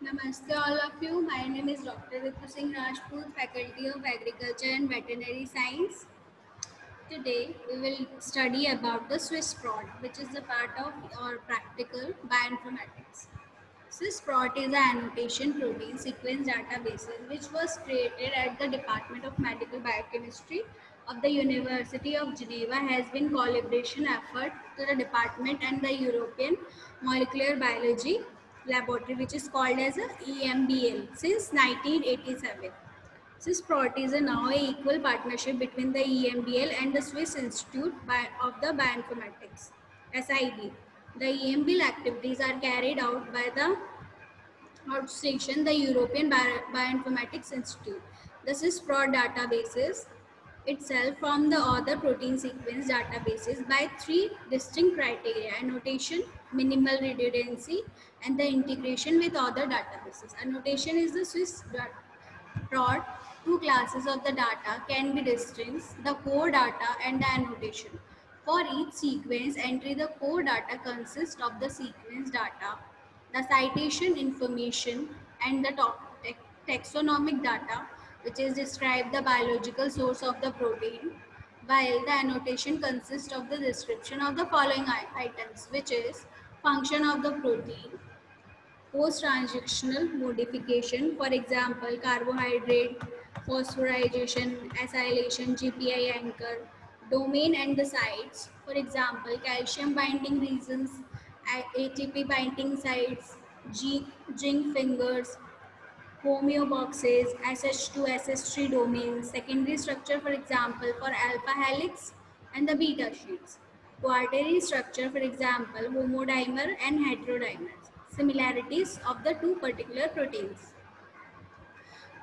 Namaste all of you. My name is Dr. Ritu Singh Rajput, Faculty of Agriculture and Veterinary Science. Today we will study about the Swiss prot, which is a part of our practical bioinformatics. Swiss prot is an annotation protein sequence database which was created at the Department of Medical Biochemistry of the University of Geneva has been collaboration effort to the department and the European Molecular Biology Laboratory which is called as a EMBL since 1987. SwissProt is a now a equal partnership between the EMBL and the Swiss Institute of the Bioinformatics, SIB. The EMBL activities are carried out by the outstation, the European Bioinformatics Institute. The SwissProt databases itself from the other protein sequence databases by three distinct criteria, annotation, minimal redundancy, and the integration with other databases. Annotation is the Swiss prot two classes of the data can be distinct, the core data and the annotation. For each sequence entry, the core data consists of the sequence data, the citation information, and the taxonomic data, which is describe the biological source of the protein, while the annotation consists of the description of the following items, which is function of the protein, post-translational modification, for example, carbohydrate, phosphorylation, acylation, GPI anchor, domain and the sites. For example, calcium binding regions, ATP binding sites, zinc fingers, homeoboxes, SH2, SH3 domains, secondary structure for example for alpha helix and the beta sheets. Quaternary structure for example homodimer and heterodimers. Similarities of the two particular proteins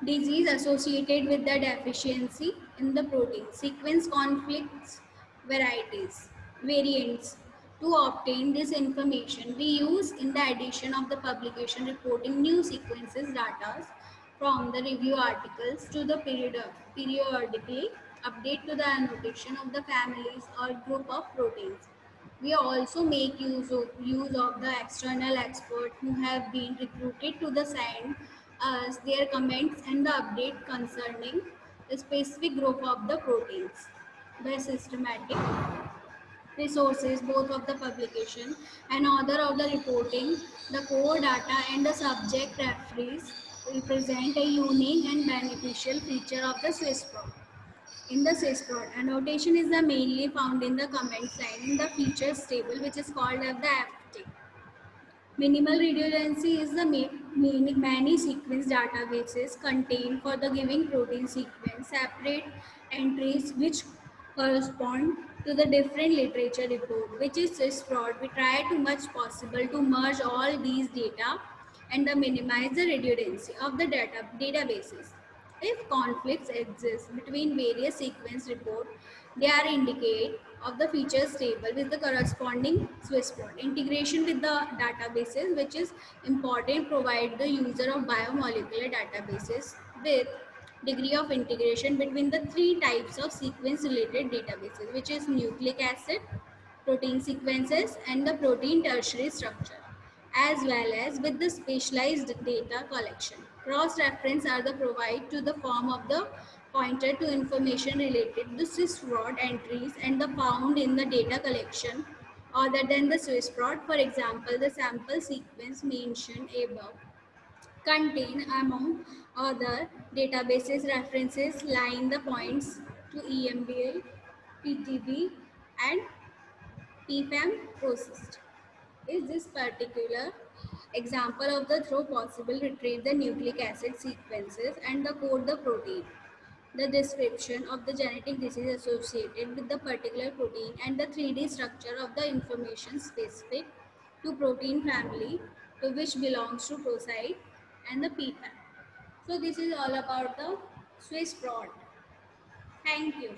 disease associated with the deficiency in the protein, sequence conflicts, varieties, variants. To obtain this information, we use in the addition of the publication reporting new sequences data from the review articles to the period, periodically update to the annotation of the families or group of proteins. We also make use of, use of the external experts who have been recruited to the science us uh, their comments and the update concerning the specific group of the proteins by systematic resources both of the publication and author of the reporting the core data and the subject referees represent a unique and beneficial feature of the SwissProt. In the SwissProt, annotation is the mainly found in the comment line in the features table which is called as the FT. Minimal redundancy is the main many sequence databases contain for the given protein sequence separate entries which correspond to the different literature report, which is SwissProt. We try to much possible to merge all these data and the minimize the redundancy of the data databases. If conflicts exist between various sequence reports, they are indicate of the features table with the corresponding SwissProt. Integration with the databases, which is important, provide the user of biomolecular databases with degree of integration between the three types of sequence related databases, which is nucleic acid, protein sequences, and the protein tertiary structure, as well as with the specialized data collection. Cross-reference are the provide to the form of the pointer to information related to SwissProt entries and the found in the data collection other than the SwissProt. For example, the sample sequence mentioned above contain among other databases references line the points to EMBL, PDB and PFAM processed. Is this particular example of the through possible retrieve the nucleic acid sequences and the code the protein the description of the genetic disease associated with the particular protein and the 3D structure of the information specific to protein family to which belongs to PROSITE and the PFAM. So this is all about the SwissProt. Thank you.